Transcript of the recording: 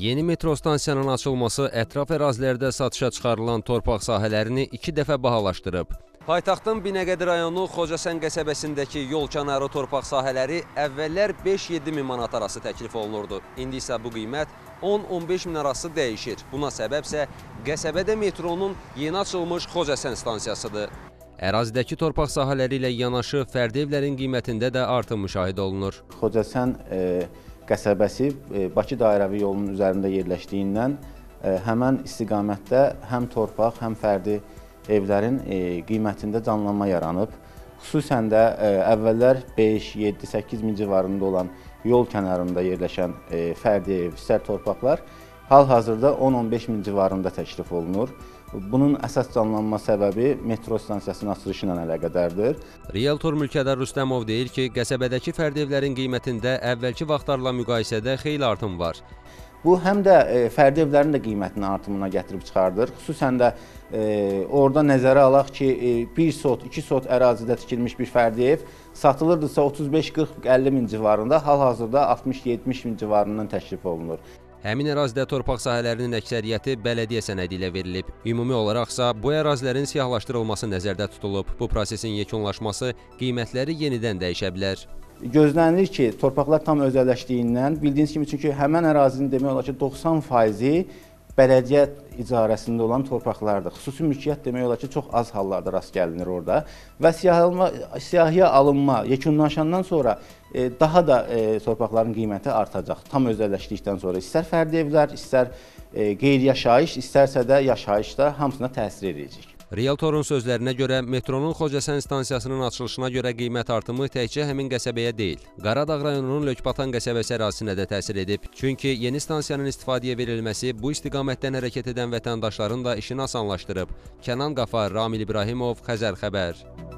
Yeni metro stansiyanın açılması ətraf ərazilərdə satışa çıxarılan torpaq sahələrini iki dəfə bahalaşdırıb. Paytaxtın Binəqədi rayonu Xocasən qəsəbəsindəki yol kənarı torpaq sahələri əvvəllər 5-7 min manat arası təklif olunurdu. İndi isə bu qiymət 10-15 min arası dəyişir. Buna səbəbsə qəsəbədə metronun yeni açılmış Xocasən stansiyasıdır. Ərazidəki torpaq sahələri ilə yanaşı fərdi evlərin qiymətində də artım müşahidə olunur. Xocasən e, qəsəbəsi e, Bakı dairəvi yolunun üzərində yerləşdiyindən e, həmən istiqamətdə həm torpaq, həm fərdi evlərin e, qiymətində canlanma yaranıb. Xüsusən də əvvəllər 5, 7, 8 min civarında olan yol kənarında yerləşən fərdi ev, istər torpaqlar hal-hazırda 10-15 min civarında təklif olunur. Bunun əsas canlanma səbəbi metro stansiyasının açılışı ilə əlaqədardır. Realtor mülkədar Rüstəmov deyir ki, qəsəbədəki fərdi evlərin qiymətində əvvəlki vaxtlarla müqayisədə xeyli artım var. Bu həm də e, fərdi evlərin də qiymətinin artımına gətirib çıxardır. Xüsusən də e, orada nəzərə alaq ki, e, 1 sot, 2 sot ərazidə tikilmiş bir fərdi ev satılırdısa 35, 40, 50 min civarında, hal-hazırda 60-70 min civarından təklif olunur. Həmin ərazidə torpaq sahələrinin əksəriyyəti bələdiyyə sənədi ilə verilib. Ümumi olaraqsa bu ərazilərin siyahlaşdırılması nəzərdə tutulub. Bu prosesin yekunlaşması qiymətləri yenidən dəyişə bilər. Gözlənilir ki, torpaqlar tam özəlləşdiyindən, bildiyiniz kimi çünki həmən ərazinin demək olar ki, 90 faizi bələdiyyə icarəsində olan torpaqlardır. Xüsusi mülkiyyət demək olar ki, çox az hallarda rast gəlinir orada və siyahıya, siyahıya alınma yekunlaşandan sonra e, daha da e, torpaqların qiyməti artacaq. Tam özəlləşdikdən sonra istər fərdi evlər, istər e, qeyri-yaşayış, istərsə də yaşayış da hamısına təsir edəcək. Realtorun sözlərinə görə metronun Xocasən stansiyasının açılışına görə qiymət artımı təkcə həmin qəsəbəyə deyil, Qaradağ rayonunun Lökbatan qəsəbəsi ərazisinə də təsir edib. Çünki yeni stansiyanın istifadəyə verilməsi bu istiqamətdən hərəkət edən vətəndaşların da işini asanlaşdırıb. Kənan Qafar, Ramil İbrahimov, Xəzər xəbər.